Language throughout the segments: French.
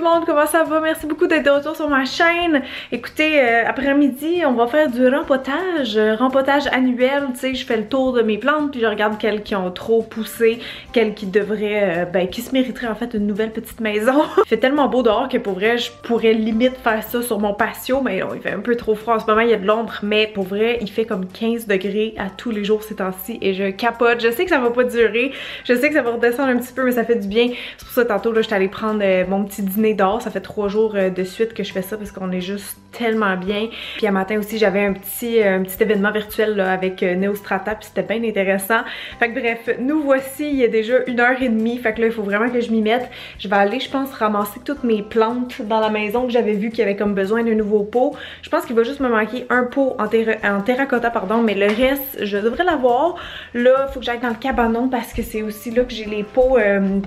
monde, comment ça va? Merci beaucoup d'être de retour sur ma chaîne. Écoutez, euh, après-midi, on va faire du rempotage, euh, rempotage annuel, tu sais, je fais le tour de mes plantes puis je regarde quelles qui ont trop poussé, quelles qui devraient, euh, ben, qui se mériteraient en fait une nouvelle petite maison. il fait tellement beau dehors que pour vrai, je pourrais limite faire ça sur mon patio, mais non, il fait un peu trop froid en ce moment, il y a de l'ombre, mais pour vrai, il fait comme 15 degrés à tous les jours ces temps-ci et je capote. Je sais que ça va pas durer, je sais que ça va redescendre un petit peu, mais ça fait du bien. C'est pour ça tantôt, là, je suis allée prendre mon petit dîner dehors. Ça fait trois jours euh, de suite que je fais ça parce qu'on est juste tellement bien. Puis un matin aussi, j'avais un petit, euh, un petit événement virtuel là, avec euh, Neostrata puis c'était bien intéressant. Fait que bref, nous voici, il y a déjà une heure et demie. Fait que là, il faut vraiment que je m'y mette. Je vais aller, je pense, ramasser toutes mes plantes dans la maison que j'avais vu qu'il y avait comme besoin d'un nouveau pot. Je pense qu'il va juste me manquer un pot en, en terracotta, pardon, mais le reste, je devrais l'avoir. Là, faut que j'aille dans le cabanon parce que c'est aussi là que j'ai les pots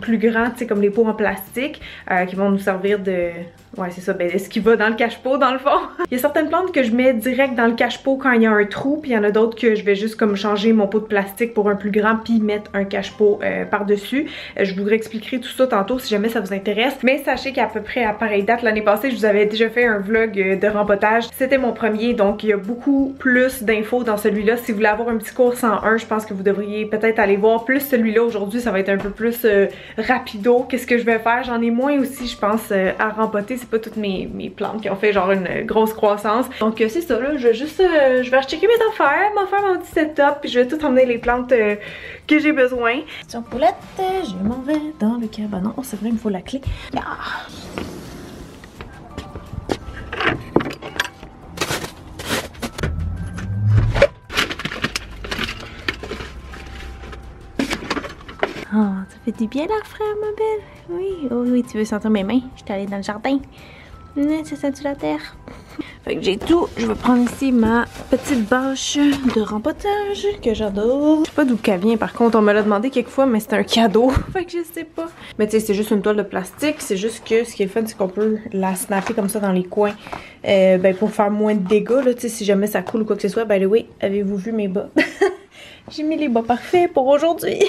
plus grands, tu sais, comme les pots en plastique qui vont nous servir de Ouais, c'est ça. Ben, ce qui va dans le cache-pot, dans le fond? il y a certaines plantes que je mets direct dans le cache-pot quand il y a un trou, puis il y en a d'autres que je vais juste comme changer mon pot de plastique pour un plus grand, puis mettre un cache-pot euh, par-dessus. Euh, je vous expliquerai tout ça tantôt si jamais ça vous intéresse. Mais sachez qu'à peu près à pareille date, l'année passée, je vous avais déjà fait un vlog euh, de rempotage. C'était mon premier, donc il y a beaucoup plus d'infos dans celui-là. Si vous voulez avoir un petit cours 101, je pense que vous devriez peut-être aller voir plus celui-là aujourd'hui. Ça va être un peu plus rapido. Qu'est-ce que je vais faire? J'en ai moins aussi, je pense, à rempoter c'est pas toutes mes, plantes qui ont fait genre une grosse croissance. Donc euh, c'est ça là, je vais juste, euh, je vais rechecker mes affaires, m'en faire mon petit setup, puis je vais tout emmener les plantes euh, que j'ai besoin. Tiens poulette, je m'en vais dans le cabanon. Oh c'est vrai, il me faut la clé. Ah. Ça fait du bien la frère, ma belle. Oui, oh oui, tu veux sentir mes mains? Je suis allée dans le jardin. Ça de la terre? Fait que j'ai tout. Je vais prendre ici ma petite bâche de rempotage que j'adore. Je sais pas d'où qu'elle vient par contre. On me l'a demandé quelquefois, mais c'est un cadeau. fait que je sais pas. Mais tu sais, c'est juste une toile de plastique. C'est juste que ce qui est fun, c'est qu'on peut la snapper comme ça dans les coins. Euh, ben, pour faire moins de dégâts, là. Tu sais, si jamais ça coule ou quoi que ce soit. The way, avez-vous vu mes bas? j'ai mis les bas parfaits pour aujourd'hui.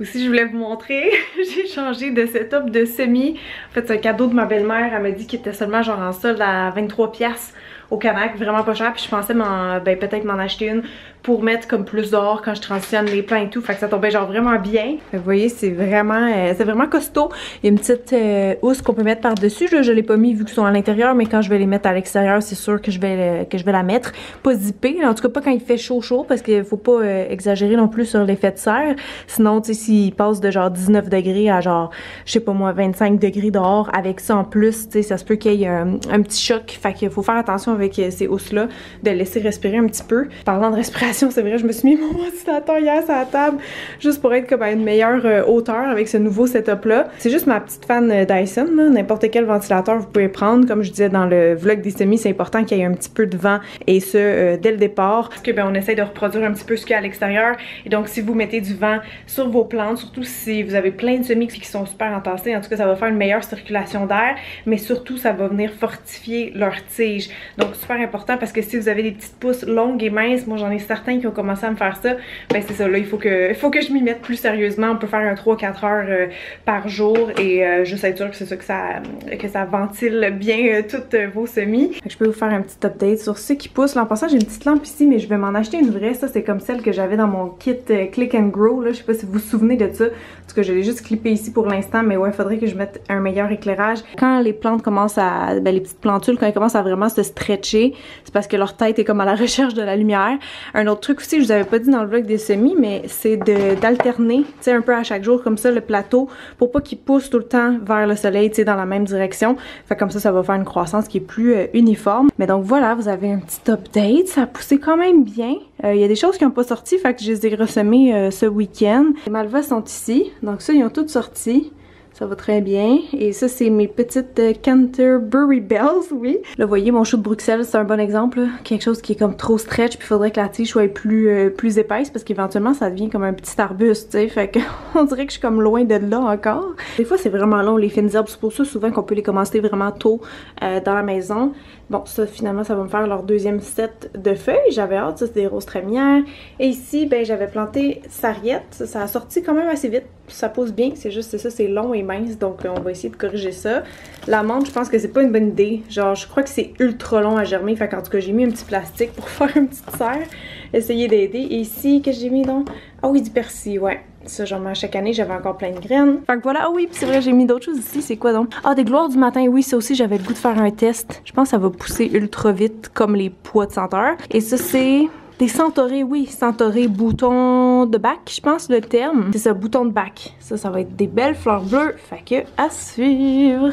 Aussi, je voulais vous montrer, j'ai changé de setup de semi. En fait, c'est un cadeau de ma belle-mère. Elle m'a dit qu'il était seulement genre en solde à 23 pièces au Canac, vraiment pas cher. Puis je pensais ben, peut-être m'en acheter une pour mettre comme plus d'or quand je transitionne les plans et tout. Fait que ça tombait genre vraiment bien. vous voyez, c'est vraiment euh, c'est vraiment costaud. Il y a une petite euh, housse qu'on peut mettre par-dessus. Je, je l'ai pas mis vu qu'ils sont à l'intérieur, mais quand je vais les mettre à l'extérieur, c'est sûr que je vais que je vais la mettre. Pas zippée, en tout cas pas quand il fait chaud chaud parce qu'il faut pas euh, exagérer non plus sur l'effet de serre. Sinon, tu sais, s'il passe de genre 19 degrés à genre, je sais pas moi, 25 degrés dehors, avec ça en plus, tu sais, ça se peut qu'il y ait un, un, petit choc. Fait qu'il faut faire attention avec ces housses-là, de laisser respirer un petit peu. Parlant de respiration, c'est vrai, je me suis mis mon ventilateur hier sur la table juste pour être comme à une meilleure euh, hauteur avec ce nouveau setup-là. C'est juste ma petite fan euh, Dyson, n'importe quel ventilateur vous pouvez prendre. Comme je disais dans le vlog des semis, c'est important qu'il y ait un petit peu de vent et ce, euh, dès le départ. Parce que ben, on essaie de reproduire un petit peu ce qu'il y a à l'extérieur. Et donc, si vous mettez du vent sur vos plantes, surtout si vous avez plein de semis qui sont super entassés, en tout cas, ça va faire une meilleure circulation d'air, mais surtout, ça va venir fortifier leur tige. Donc, super important parce que si vous avez des petites pousses longues et minces, moi j'en ai certains qui ont commencé à me faire ça, ben c'est ça, là il faut que, il faut que je m'y mette plus sérieusement. On peut faire un 3-4 heures euh, par jour et euh, juste être sûr que c'est ça que ça, que ça ventile bien euh, toutes vos semis. je peux vous faire un petit update sur ceux qui poussent. Là en passant j'ai une petite lampe ici mais je vais m'en acheter une vraie. Ça c'est comme celle que j'avais dans mon kit Click and Grow. Là. Je sais pas si vous vous souvenez de ça. En tout cas je l'ai juste clippé ici pour l'instant mais ouais faudrait que je mette un meilleur éclairage. Quand les plantes commencent à, ben, les petites plantules quand elles commencent à vraiment se stretcher, c'est parce que leur tête est comme à la recherche de la lumière. Un autre truc aussi, je vous avais pas dit dans le vlog des semis, mais c'est d'alterner, tu sais, un peu à chaque jour comme ça le plateau pour pas qu'il pousse tout le temps vers le soleil, tu sais, dans la même direction. Fait comme ça, ça va faire une croissance qui est plus euh, uniforme. Mais donc voilà, vous avez un petit update. Ça a poussé quand même bien. Euh, il y a des choses qui n'ont pas sorti, fait que je les ai ressemées euh, ce week-end. Les malvas sont ici, donc ça, ils ont toutes sorti. Ça va très bien. Et ça, c'est mes petites euh, Canterbury Bells, oui. Là, vous voyez, mon chou de Bruxelles, c'est un bon exemple. Quelque chose qui est comme trop stretch, puis faudrait que la tige soit plus, euh, plus épaisse, parce qu'éventuellement, ça devient comme un petit arbuste, tu sais. Fait qu'on dirait que je suis comme loin de là encore. Des fois, c'est vraiment long, les fines herbes. C'est pour ça, souvent, qu'on peut les commencer vraiment tôt euh, dans la maison. Bon, ça, finalement, ça va me faire leur deuxième set de feuilles. J'avais hâte, ça, c'est des roses trémières. Et ici, ben, j'avais planté sarriette. Ça, a sorti quand même assez vite ça pose bien, c'est juste ça, c'est long et mince, donc euh, on va essayer de corriger ça. La menthe, je pense que c'est pas une bonne idée. Genre, je crois que c'est ultra long à germer, fait qu'en tout cas, j'ai mis un petit plastique pour faire une petite serre, essayer d'aider. Et ici, qu'est-ce que j'ai mis donc? Ah oui, du persil, ouais. Ça, genre, à chaque année, j'avais encore plein de graines. Fait que voilà, ah oui, c'est vrai, j'ai mis d'autres choses ici. C'est quoi donc? Ah, des gloires du matin, oui, ça aussi, j'avais le goût de faire un test. Je pense que ça va pousser ultra vite, comme les pois de senteur. Et ça, c'est des centaurés, oui, centaurés bouton de bac, je pense le terme. C'est ça, bouton de bac. Ça, ça va être des belles fleurs bleues. Fait que, à suivre.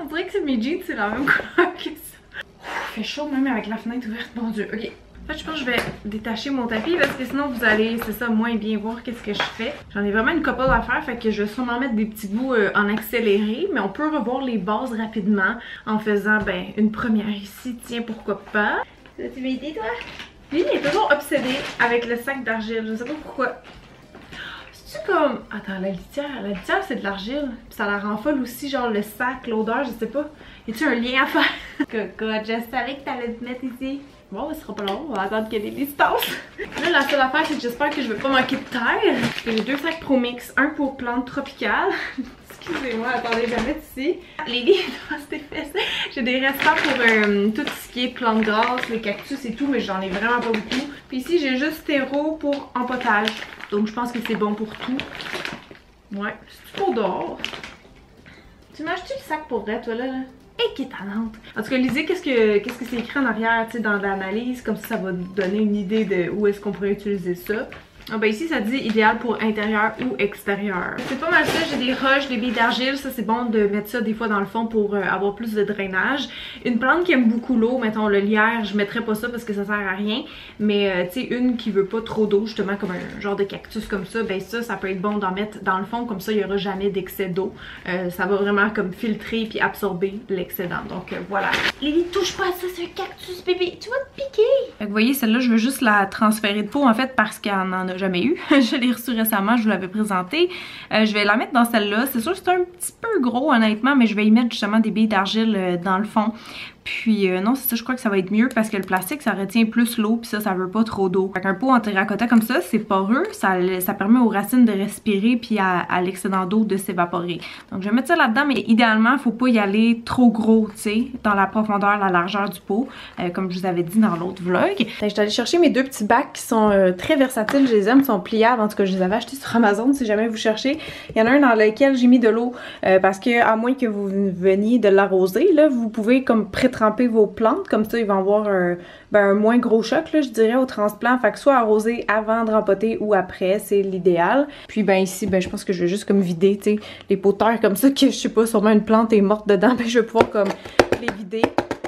On dirait que c'est mes jeans, c'est la même couleur que ça. Il fait chaud même avec la fenêtre ouverte, mon dieu. Ok, en fait, je pense que je vais détacher mon tapis parce que sinon vous allez, c'est ça, moins bien voir qu'est-ce que je fais. J'en ai vraiment une couple à faire, fait que je vais sûrement mettre des petits bouts euh, en accéléré, mais on peut revoir les bases rapidement en faisant, ben, une première ici, tiens, pourquoi pas. Tu veux aider, toi? Lui, il est toujours obsédé avec le sac d'argile, je sais pas pourquoi. Comme... Attends, la litière, la litière c'est de l'argile, ça la rend folle aussi, genre le sac, l'odeur, je sais pas. Y a-tu un lien à faire? Coco, je savais que t'allais te mettre ici. Bon, ce sera pas long, on va attendre qu'il y ait des distances. Là, la seule affaire, c'est que j'espère que je vais pas manquer de terre. J'ai deux sacs Pro Mix, un pour plantes tropicales. Excusez-moi, attendez, je vais mettre ici. Les J'ai des restants pour euh, tout ce qui est plantes grasses, les cactus et tout, mais j'en ai vraiment pas beaucoup. Puis ici, j'ai juste terreau pour empotage. Donc, je pense que c'est bon pour tout. Ouais, c'est pour dehors? Tu acheté le sac pour vrai, toi, là? là? équitalente. En tout cas, lisez qu'est-ce que qu'est-ce que c'est écrit en arrière, tu sais, dans l'analyse, comme ça, ça va donner une idée de où est-ce qu'on pourrait utiliser ça. Ah ben ici ça dit idéal pour intérieur ou extérieur. C'est pas mal ça, j'ai des roches, des billes d'argile, ça c'est bon de mettre ça des fois dans le fond pour euh, avoir plus de drainage. Une plante qui aime beaucoup l'eau, mettons le lierre, je mettrais pas ça parce que ça sert à rien. Mais euh, tu sais une qui veut pas trop d'eau, justement comme un genre de cactus comme ça, ben ça, ça peut être bon d'en mettre dans le fond, comme ça il y aura jamais d'excès d'eau. Euh, ça va vraiment comme filtrer puis absorber l'excédent. Donc voilà. Lily, touche pas à ça, c'est un cactus bébé, tu vas te piquer! Fait que vous voyez, celle-là je veux juste la transférer de peau en fait parce qu'elle en a jamais eu. je l'ai reçu récemment, je vous l'avais présenté. Euh, je vais la mettre dans celle-là. C'est sûr que c'est un petit peu gros honnêtement, mais je vais y mettre justement des billes d'argile euh, dans le fond puis euh, non, c'est ça, je crois que ça va être mieux parce que le plastique, ça retient plus l'eau, puis ça, ça veut pas trop d'eau. Fait qu'un pot en terracotta comme ça, c'est poreux, ça, ça permet aux racines de respirer puis à, l'excédent d'eau de s'évaporer. Donc je vais mettre ça là-dedans, mais idéalement, faut pas y aller trop gros, tu sais, dans la profondeur, la largeur du pot, euh, comme je vous avais dit dans l'autre vlog. Je suis allée chercher mes deux petits bacs qui sont euh, très versatiles, je les aime, sont pliables, en tout cas je les avais achetés sur Amazon si jamais vous cherchez. Il y en a un dans lequel j'ai mis de l'eau parce que à moins que vous veniez de l'arroser, là, vous pouvez comme pré-tremper vos plantes comme ça ils vont avoir un, ben, un moins gros choc, là, je dirais, au transplant. Fait que soit arroser avant de rempoter ou après, c'est l'idéal. Puis ben ici, ben je pense que je vais juste comme vider, les pots comme ça, que je sais pas, sûrement une plante est morte dedans, ben je vais pouvoir comme les vider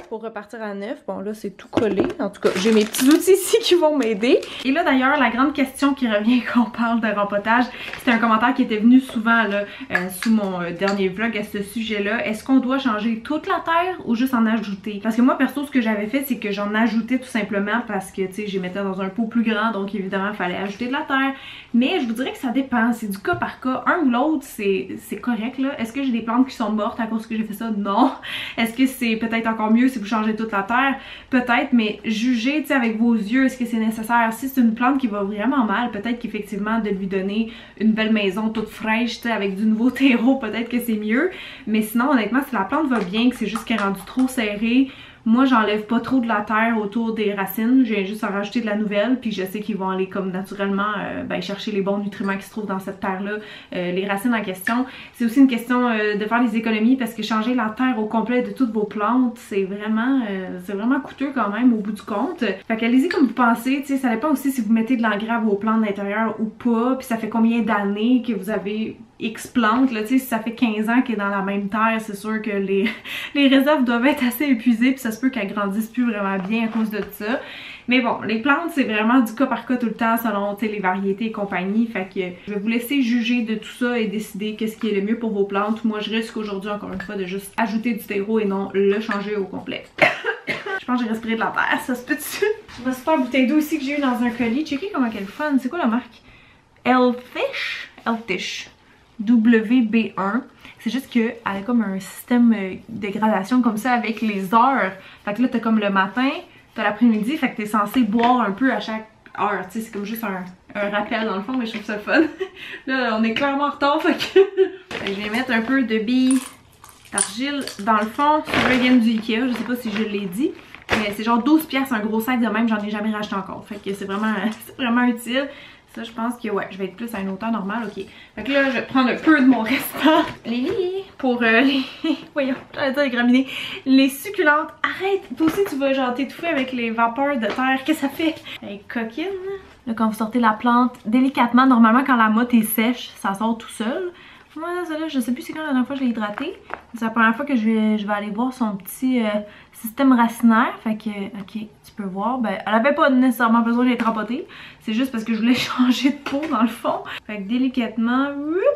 pour repartir à neuf. Bon là c'est tout collé. En tout cas j'ai mes petits outils ici qui vont m'aider. Et là d'ailleurs la grande question qui revient quand on parle de rempotage, c'était un commentaire qui était venu souvent là euh, sous mon euh, dernier vlog à ce sujet là. Est-ce qu'on doit changer toute la terre ou juste en ajouter? Parce que moi perso ce que j'avais fait c'est que j'en ajoutais tout simplement parce que tu sais j'ai mettais dans un pot plus grand donc évidemment il fallait ajouter de la terre. Mais je vous dirais que ça dépend, c'est du cas par cas. Un ou l'autre c'est correct là. Est-ce que j'ai des plantes qui sont mortes à cause que j'ai fait ça? Non. Est-ce que c'est peut-être encore mieux si vous changez toute la terre, peut-être, mais jugez avec vos yeux, est-ce que c'est nécessaire? Si c'est une plante qui va vraiment mal, peut-être qu'effectivement de lui donner une belle maison toute fraîche, avec du nouveau terreau, peut-être que c'est mieux. Mais sinon, honnêtement, si la plante va bien, que c'est juste qu'elle est rendue trop serrée, moi, j'enlève pas trop de la terre autour des racines. J'ai juste à rajouter de la nouvelle. Puis je sais qu'ils vont aller comme naturellement euh, ben, chercher les bons nutriments qui se trouvent dans cette terre-là. Euh, les racines en question. C'est aussi une question euh, de faire des économies parce que changer la terre au complet de toutes vos plantes, c'est vraiment c'est vraiment coûteux quand même au bout du compte. Fait qu'allez-y comme vous pensez. sais ça dépend aussi si vous mettez de l'engrais à vos plantes d'intérieur ou pas. Puis ça fait combien d'années que vous avez X plantes, là, si ça fait 15 ans qu'elle est dans la même terre, c'est sûr que les, les réserves doivent être assez épuisées, puis ça se peut qu'elles grandissent plus vraiment bien à cause de ça. Mais bon, les plantes, c'est vraiment du cas par cas tout le temps selon les variétés et compagnie. Fait que je vais vous laisser juger de tout ça et décider qu'est-ce qui est le mieux pour vos plantes. Moi, je risque aujourd'hui, encore une fois, de juste ajouter du terreau et non le changer au complet. je pense que j'ai respiré de la terre, ça se peut-tu? Ma super bouteille d'eau aussi que j'ai eu dans un colis. Checkez comment elle est fun. C'est quoi la marque? Elfish? Elfish. WB1. C'est juste qu'elle a comme un système euh, de gradation comme ça avec les heures. Fait que là, t'as comme le matin, de l'après-midi, fait que t'es censé boire un peu à chaque heure, tu sais, c'est comme juste un, rappel dans le fond, mais je trouve ça fun. là, on est clairement en retard, fait que, je vais mettre un peu de billes d'argile dans le fond. Celui-là vient du Ikea, je sais pas si je l'ai dit. Mais c'est genre 12 pièces un gros sac de même, j'en ai jamais racheté encore. Fait que c'est vraiment, vraiment utile. Ça, je pense que ouais, je vais être plus à une hauteur normale, ok. Fait que là, je vais prendre un peu de mon restant. Lily, pour euh, les... Voyons, j'allais dire les graminées. Les succulentes. Arrête! Toi aussi, tu vas genre t'étouffer avec les vapeurs de terre. Qu'est-ce que ça fait? Elle coquine. Là, quand vous sortez la plante délicatement, normalement, quand la motte est sèche, ça sort tout seul. Moi, celle-là, je sais plus c'est quand la dernière fois que je l'ai hydratée. C'est la première fois que je vais, je vais aller voir son petit euh, système racinaire. Fait que, ok, tu peux voir. Ben, elle avait pas nécessairement besoin d'être empotée. C'est juste parce que je voulais changer de peau dans le fond. Fait que délicatement,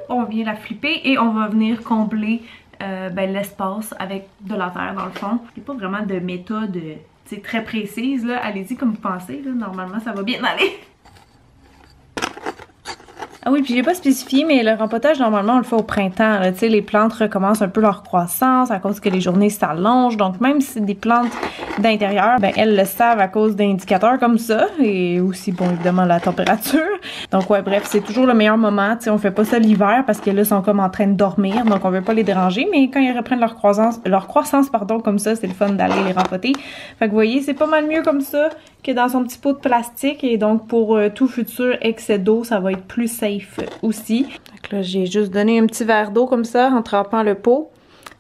on vient la flipper et on va venir combler euh, ben, l'espace avec de la terre dans le fond. Il n'y a pas vraiment de méthode très précise. Allez-y comme vous pensez. Normalement, ça va bien aller. Ah oui, puis j'ai pas spécifié, mais le rempotage, normalement, on le fait au printemps. Sais, les plantes recommencent un peu leur croissance à cause que les journées s'allongent. Donc, même si c'est des plantes d'intérieur, ben elles le savent à cause d'indicateurs comme ça. Et aussi, bon, évidemment, la température. Donc, ouais, bref, c'est toujours le meilleur moment. Sais, on fait pas ça l'hiver parce que là, ils sont comme en train de dormir. Donc, on veut pas les déranger. Mais quand ils reprennent leur croissance, leur croissance, pardon, comme ça, c'est le fun d'aller les rempoter. Fait que, vous voyez, c'est pas mal mieux comme ça que dans son petit pot de plastique. Et donc, pour euh, tout futur excès d'eau, ça va être plus aussi. Donc là, j'ai juste donné un petit verre d'eau comme ça en trempant le pot.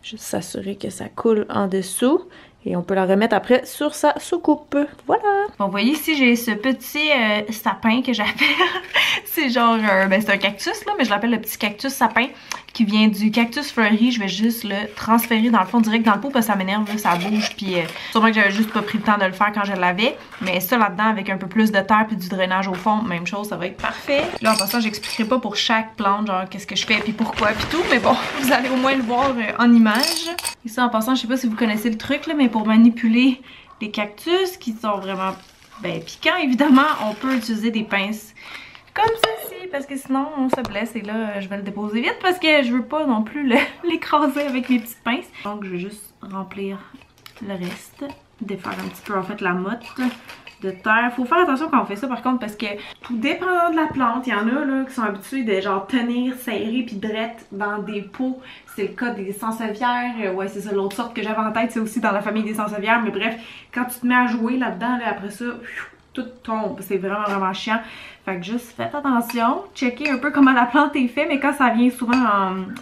Juste s'assurer que ça coule en dessous. Et on peut la remettre après sur sa soucoupe. Voilà! Bon, vous voyez ici, j'ai ce petit euh, sapin que j'appelle. c'est genre, euh, ben c'est un cactus là, mais je l'appelle le petit cactus sapin qui vient du cactus fleuri. Je vais juste le transférer dans le fond direct dans le pot parce que ça m'énerve, ça bouge. Puis euh, sûrement que j'avais juste pas pris le temps de le faire quand je l'avais. Mais ça là-dedans avec un peu plus de terre puis du drainage au fond, même chose, ça va être parfait. Là en passant, j'expliquerai pas pour chaque plante, genre qu'est-ce que je fais puis pourquoi puis tout. Mais bon, vous allez au moins le voir en image. Et ça en passant, je sais pas si vous connaissez le truc là, mais pour manipuler les cactus qui sont vraiment ben, piquants, évidemment, on peut utiliser des pinces comme ceci parce que sinon on se blesse et là je vais le déposer vite parce que je veux pas non plus l'écraser avec mes petites pinces. Donc je vais juste remplir le reste, défaire un petit peu en fait la motte de terre. Faut faire attention quand on fait ça par contre parce que tout dépendant de la plante, il y en a là qui sont habitués de genre tenir serré puis drette dans des pots. C'est le cas des sansevieres. Euh, ouais, c'est ça l'autre sorte que j'avais en tête, c'est aussi dans la famille des sansevieres. Mais bref, quand tu te mets à jouer là-dedans, là, après ça, tout tombe. C'est vraiment vraiment chiant. Fait que juste faites attention, checkez un peu comment la plante est faite, mais quand ça vient souvent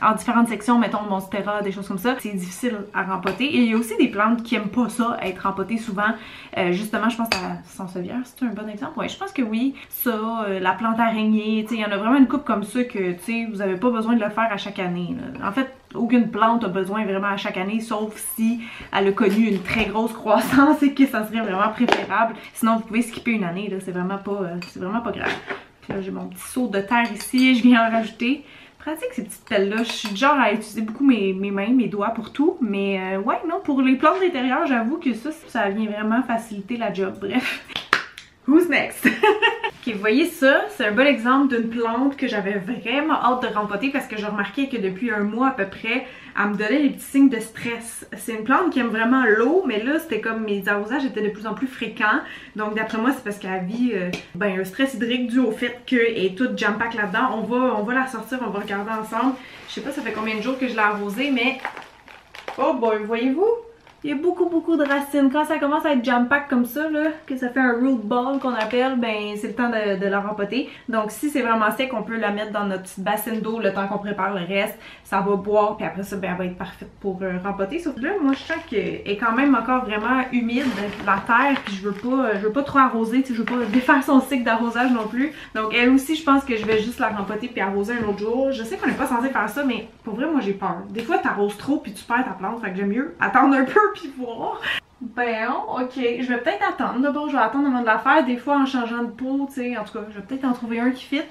en, différentes sections, mettons monstera, des choses comme ça, c'est difficile à rempoter. Et il y a aussi des plantes qui aiment pas ça, être rempotées souvent. Euh, justement, je pense à Sansevieria, c'est un bon exemple? Ouais, je pense que oui. Ça, euh, la plante araignée, tu sais, il y en a vraiment une coupe comme ça que, tu sais, vous avez pas besoin de le faire à chaque année. En fait, aucune plante a besoin vraiment à chaque année, sauf si elle a connu une très grosse croissance et que ça serait vraiment préférable. Sinon, vous pouvez skipper une année, là, c'est vraiment euh, c'est vraiment pas grave. Puis là, j'ai mon petit seau de terre ici, je viens en rajouter. Pratique ces petites pelles-là. Je suis genre à utiliser beaucoup mes, mains, mes doigts pour tout. Mais euh, ouais, non, pour les plantes d'intérieur, j'avoue que ça, ça vient vraiment faciliter la job. Bref. Who's next? ok, vous voyez ça, c'est un bon exemple d'une plante que j'avais vraiment hâte de rempoter parce que j'ai remarqué que depuis un mois à peu près, elle me donnait des petits signes de stress. C'est une plante qui aime vraiment l'eau, mais là, c'était comme mes arrosages étaient de plus en plus fréquents. Donc, d'après moi, c'est parce qu'elle vit euh, ben, un stress hydrique dû au fait qu'elle est toute jam-pack là-dedans. On va, on va la sortir, on va regarder ensemble. Je sais pas ça fait combien de jours que je l'ai arrosée, mais... Oh boy, voyez-vous? Il y a beaucoup beaucoup de racines. Quand ça commence à être jam-pack comme ça, là, que ça fait un root ball qu'on appelle, ben c'est le temps de, la rempoter. Donc si c'est vraiment sec, on peut la mettre dans notre petite bassine d'eau le temps qu'on prépare le reste. Ça va boire, puis après ça, ben, elle va être parfaite pour euh, rempoter. Sauf que là, moi je sens qu'elle est quand même encore vraiment humide, la terre, puis je veux pas, je veux pas trop arroser, je veux pas défaire son cycle d'arrosage non plus. Donc elle aussi, je pense que je vais juste la rempoter puis arroser un autre jour. Je sais qu'on n'est pas censé faire ça, mais pour vrai, moi j'ai peur. Des fois, t'arroses trop puis tu perds ta plante, fait que j'aime mieux attendre un peu voir. Ben, ok, je vais peut-être attendre. D'abord, je vais attendre avant de la faire. Des fois, en changeant de peau, tu sais, en tout cas, je vais peut-être en trouver un qui fit.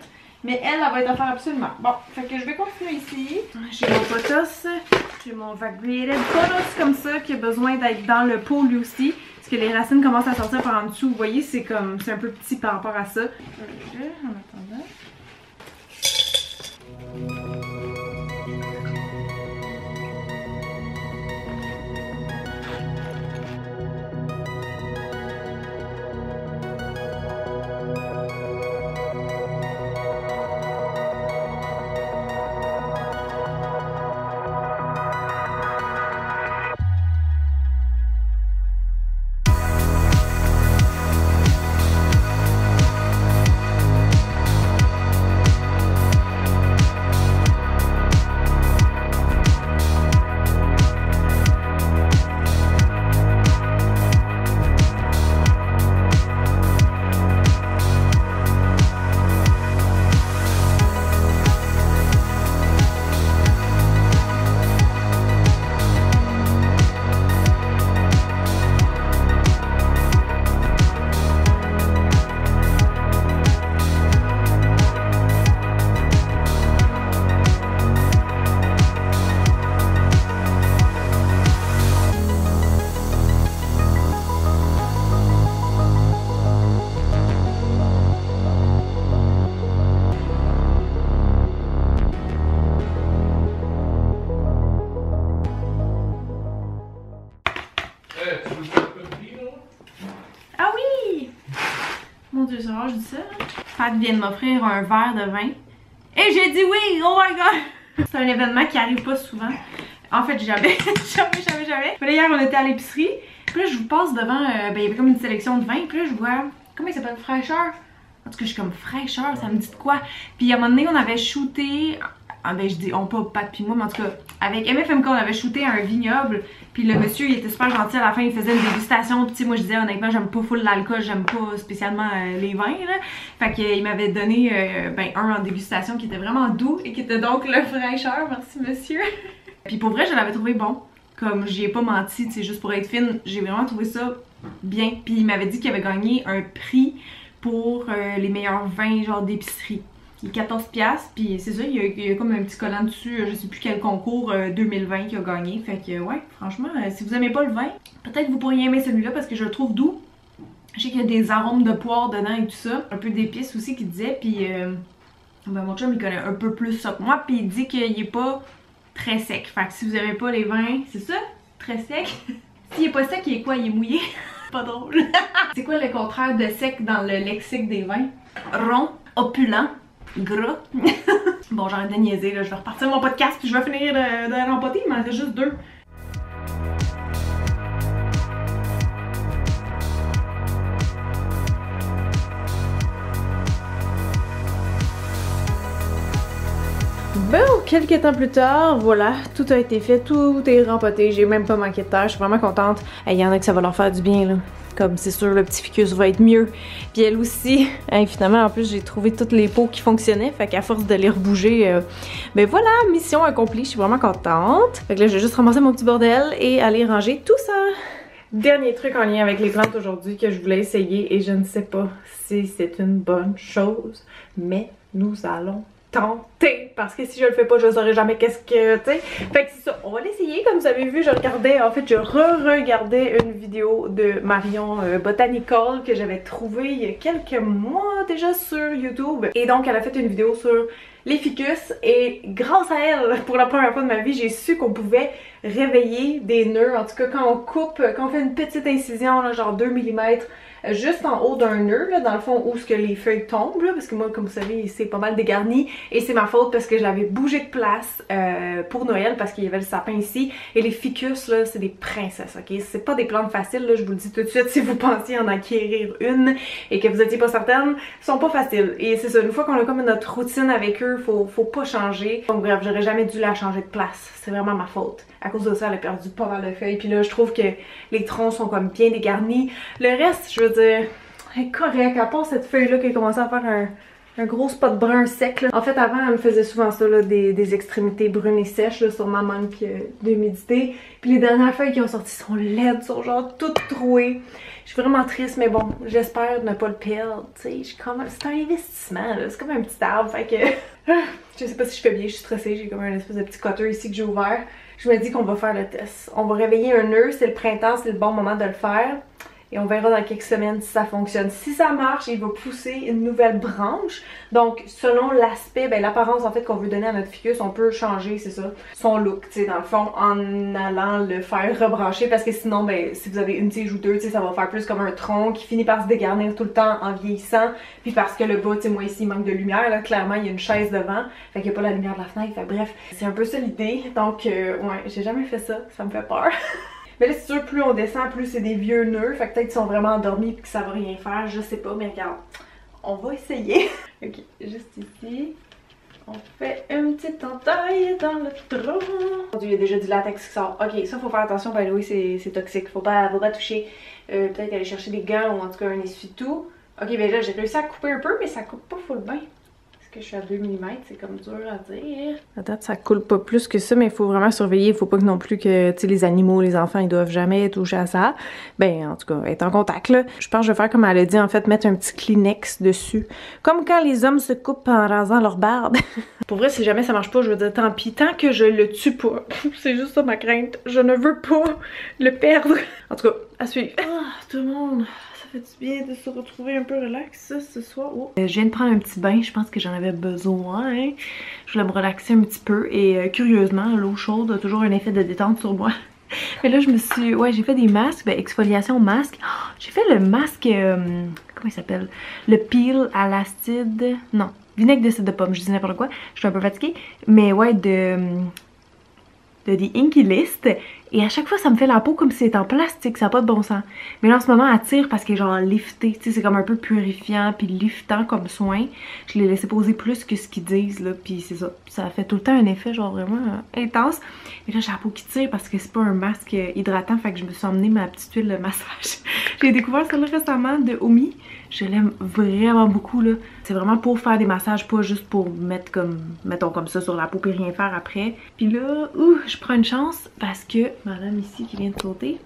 Mais elle, elle va être à faire absolument. Bon, fait que je vais continuer ici. J'ai mon potos, j'ai mon Vagreated potos comme ça qui a besoin d'être dans le pot lui aussi. Parce que les racines commencent à sortir par en dessous. Vous voyez, c'est comme, c'est un peu petit par rapport à ça. En attendant. Pat vient de m'offrir un verre de vin. Et j'ai dit oui! Oh my god! C'est un événement qui arrive pas souvent. En fait, jamais, jamais, jamais, jamais. Puis hier, on était à l'épicerie. Puis là, je vous passe devant, euh, ben, il y avait comme une sélection de vins. Puis là, je vois, comment il s'appelle? Fraîcheur? En tout cas, je suis comme fraîcheur, ça me dit de quoi? Puis à un moment donné, on avait shooté ah ben je dis on pas Pat puis moi mais en tout cas avec MFMK on avait shooté un vignoble puis le monsieur il était super gentil à la fin il faisait une dégustation puis moi je disais honnêtement j'aime pas full l'alcool j'aime pas spécialement euh, les vins là. Fait qu'il m'avait donné euh, ben un en dégustation qui était vraiment doux et qui était donc le fraîcheur. Merci monsieur. Puis pour vrai je l'avais trouvé bon. Comme j'y ai pas menti c'est juste pour être fine j'ai vraiment trouvé ça bien. Puis il m'avait dit qu'il avait gagné un prix pour euh, les meilleurs vins genre d'épicerie il est 14 pièces puis c'est ça, il y, a, comme un petit collant dessus, je sais plus quel concours 2020 euh, qui a gagné. Fait que ouais, franchement, euh, si vous aimez pas le vin, peut-être vous pourriez aimer celui-là parce que je le trouve doux. Je sais qu'il y a des arômes de poire dedans et tout ça. Un peu d'épices aussi qu'il disait, puis euh, ben, mon chum il connaît un peu plus ça que moi, puis il dit qu'il est pas très sec. Fait que si vous aimez pas les vins, c'est ça, très sec. S'il est pas sec, il est quoi? Il est mouillé? pas drôle. c'est quoi le contraire de sec dans le lexique des vins? Rond, opulent, gras. bon, j'arrête de niaiser, là. je vais repartir mon podcast puis je vais finir de, de rempoter, il m'en reste juste deux. Bon, quelques temps plus tard, voilà, tout a été fait, tout est rempoté, j'ai même pas manqué de tâches, je suis vraiment contente. Il y en a que ça va leur faire du bien, là. Comme c'est sûr, le petit ficus va être mieux. Puis elle aussi, finalement, en plus, j'ai trouvé toutes les pots qui fonctionnaient. Fait qu'à force de les rebouger, euh, ben voilà, mission accomplie. Je suis vraiment contente. Fait que là, je vais juste ramasser mon petit bordel et aller ranger tout ça. Dernier truc en lien avec les plantes aujourd'hui que je voulais essayer et je ne sais pas si c'est une bonne chose, mais nous allons parce que si je le fais pas je saurais jamais qu'est-ce que tu sais. Fait que c'est ça. On va l'essayer comme vous avez vu je regardais en fait je re-regardais une vidéo de Marion euh, Botanical que j'avais trouvée il y a quelques mois déjà sur YouTube. Et donc elle a fait une vidéo sur les ficus et grâce à elle pour la première fois de ma vie j'ai su qu'on pouvait réveiller des nœuds. En tout cas quand on coupe quand on fait une petite incision genre 2 mm juste en haut d'un nœud, là, dans le fond où ce que les feuilles tombent, là, parce que moi, comme vous savez, c'est pas mal dégarni, et c'est ma faute parce que je l'avais bougé de place euh, pour Noël, parce qu'il y avait le sapin ici, et les ficus, là, c'est des princesses, ok? C'est pas des plantes faciles, là, je vous le dis tout de suite, si vous pensiez en acquérir une, et que vous étiez pas certaine, sont pas faciles, et c'est ça, une fois qu'on a comme notre routine avec eux, faut, faut pas changer, donc bref, j'aurais jamais dû la changer de place, c'est vraiment ma faute. À cause de ça, elle a perdu pas mal de feuilles, puis là, je trouve que les troncs sont comme bien dégarnis. Le reste, je veux dire, est correct, à part cette feuille-là qui a commencé à faire un, gros spot brun sec. En fait, avant, elle me faisait souvent ça, là, des, extrémités brunes et sèches, là, sur ma manque euh, d'humidité. Puis les dernières feuilles qui ont sorti sont laides, sont genre toutes trouées. Je suis vraiment triste, mais bon, j'espère ne pas le perdre. C'est un investissement, là. C'est comme un petit arbre, fait que... je sais pas si je fais bien, je suis stressée. J'ai comme un espèce de petit cutter ici que j'ai ouvert. Je me dis qu'on va faire le test. On va réveiller un nœud, c'est le printemps, c'est le bon moment de le faire et on verra dans quelques semaines si ça fonctionne. Si ça marche, il va pousser une nouvelle branche. Donc, selon l'aspect, ben, l'apparence en fait qu'on veut donner à notre ficus, on peut changer, c'est ça, son look, tu sais, dans le fond, en allant le faire rebrancher parce que sinon, ben, si vous avez une tige ou deux, tu sais, ça va faire plus comme un tronc qui finit par se dégarnir tout le temps en vieillissant. Puis parce que le bas, tu sais, moi ici, il manque de lumière, là, clairement, il y a une chaise devant, fait qu'il n'y a pas la lumière de la fenêtre. Fait bref, c'est un peu ça l'idée. Donc, euh, ouais, j'ai jamais fait ça, ça me fait peur. Mais là, c'est sûr, plus on descend, plus c'est des vieux nœuds. Fait que peut-être qu'ils sont vraiment endormis et que ça va rien faire. Je sais pas, mais regarde. On va essayer. ok, juste ici. On fait une petite entaille dans le tronc. Il y a déjà du latex qui sort. Ok, ça faut faire attention, the way, c'est toxique. Faut pas, faut pas toucher. Euh, peut-être aller chercher des gants ou en tout cas un essuie-tout. Ok, ben là j'ai réussi à couper un peu, mais ça coupe pas full bien je suis à 2 mm, c'est comme dur à dire. À date, ça coule pas plus que ça, mais il faut vraiment surveiller. Il faut pas que non plus que, tu sais, les animaux, les enfants, ils doivent jamais toucher à ça. Ben, en tout cas, être en contact, là. Je pense que je vais faire comme elle a dit, en fait, mettre un petit Kleenex dessus. Comme quand les hommes se coupent en rasant leur barbe. Pour vrai, si jamais ça marche pas, je veux dire, tant pis. Tant que je le tue pas, c'est juste ça ma crainte. Je ne veux pas le perdre. En tout cas, à suivre. Ah, tout le monde fait du bien de se retrouver un peu relax ce soir. Oh. Euh, je viens de prendre un petit bain, je pense que j'en avais besoin. Je voulais me relaxer un petit peu et euh, curieusement, l'eau chaude a toujours un effet de détente sur moi. Mais là, je me suis... Ouais, j'ai fait des masques, ben exfoliation masque. j'ai fait le masque... Euh, comment il s'appelle? Le peel à l'acide... Non, vinaigre de cidre de pomme, je dis n'importe quoi. Je suis un peu fatiguée. Mais ouais, de de The Inky List et à chaque fois ça me fait la peau comme si c'était en plastique, ça n'a pas de bon sens. Mais là en ce moment elle tire parce qu'elle est genre liftée, tu sais c'est comme un peu purifiant puis liftant comme soin. Je l'ai laissé poser plus que ce qu'ils disent là puis c'est ça, ça fait tout le temps un effet genre vraiment euh, intense. Et là j'ai la peau qui tire parce que c'est pas un masque hydratant fait que je me suis emmené ma petite huile de massage. j'ai découvert celle-là récemment de Omi. Je l'aime vraiment beaucoup là. C'est vraiment pour faire des massages, pas juste pour mettre comme, mettons comme ça sur la peau et rien faire après. Puis là, ouh, je prends une chance parce que madame ici qui vient de sauter,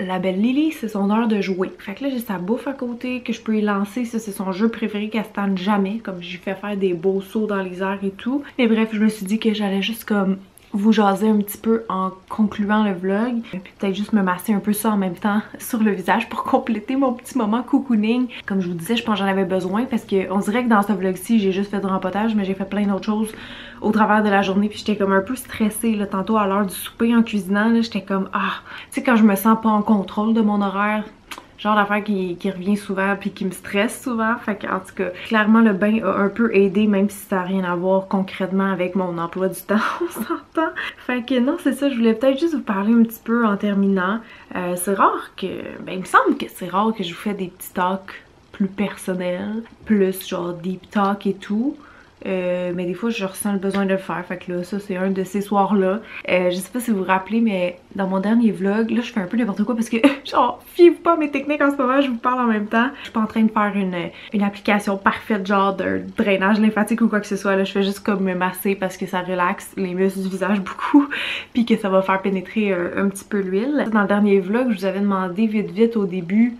la belle Lily, c'est son heure de jouer. Fait que là, j'ai sa bouffe à côté que je peux y lancer. Ça, c'est son jeu préféré qu'elle se jamais. Comme j'ai fait faire des beaux sauts dans les airs et tout. Mais bref, je me suis dit que j'allais juste comme vous jaser un petit peu en concluant le vlog. Puis peut-être juste me masser un peu ça en même temps sur le visage pour compléter mon petit moment cocooning. Comme je vous disais, je pense que j'en avais besoin parce qu'on dirait que dans ce vlog-ci, j'ai juste fait du rempotage, mais j'ai fait plein d'autres choses au travers de la journée. Puis j'étais comme un peu stressée là, tantôt à l'heure du souper en cuisinant. J'étais comme, ah, tu sais quand je me sens pas en contrôle de mon horaire, genre d'affaire qui, revient souvent puis qui me stresse souvent. Fait que, en tout cas, clairement, le bain a un peu aidé, même si ça n'a rien à voir concrètement avec mon emploi du temps, on s'entend. Fait que non, c'est ça, je voulais peut-être juste vous parler un petit peu en terminant. Euh, c'est rare que, ben il me semble que c'est rare que je vous fais des petits talks plus personnels, plus genre deep talk et tout. Euh, mais des fois je ressens le besoin de le faire. Fait là ça c'est un de ces soirs là euh, je sais pas si vous vous rappelez mais dans mon dernier vlog là je fais un peu n'importe quoi parce que genre fiez-vous pas mes techniques en ce moment je vous parle en même temps. Je suis pas en train de faire une, une application parfaite genre de drainage lymphatique ou quoi que ce soit là. Je fais juste comme me masser parce que ça relaxe les muscles du visage beaucoup puis que ça va faire pénétrer un petit peu l'huile. Dans le dernier vlog je vous avais demandé vite vite au début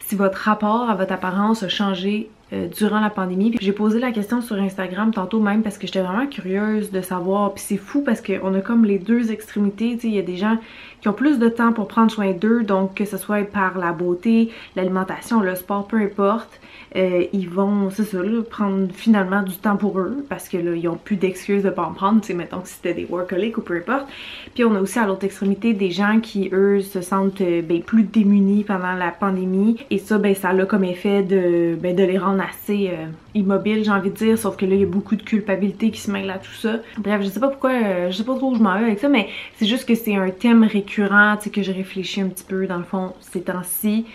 si votre rapport à votre apparence a changé euh, durant la pandémie. J'ai posé la question sur Instagram tantôt même parce que j'étais vraiment curieuse de savoir. Puis c'est fou parce qu'on a comme les deux extrémités. Il y a des gens qui ont plus de temps pour prendre soin d'eux, donc que ce soit par la beauté, l'alimentation, le sport, peu importe. Euh, ils vont, c'est ça, prendre finalement du temps pour eux parce que là, ils ont plus d'excuses de pas en prendre, tu sais, mettons que c'était des workaholics ou peu importe. Puis on a aussi à l'autre extrémité des gens qui, eux, se sentent euh, ben, plus démunis pendant la pandémie et ça, ben, ça a comme effet de, ben, de les rendre assez euh, immobiles, j'ai envie de dire, sauf que là, il y a beaucoup de culpabilité qui se mêle à tout ça. Bref, je sais pas pourquoi, je sais pas trop où je m'en vais avec ça, mais c'est juste que c'est un thème récurrent, tu sais, que je réfléchis un petit peu, dans le fond, ces temps-ci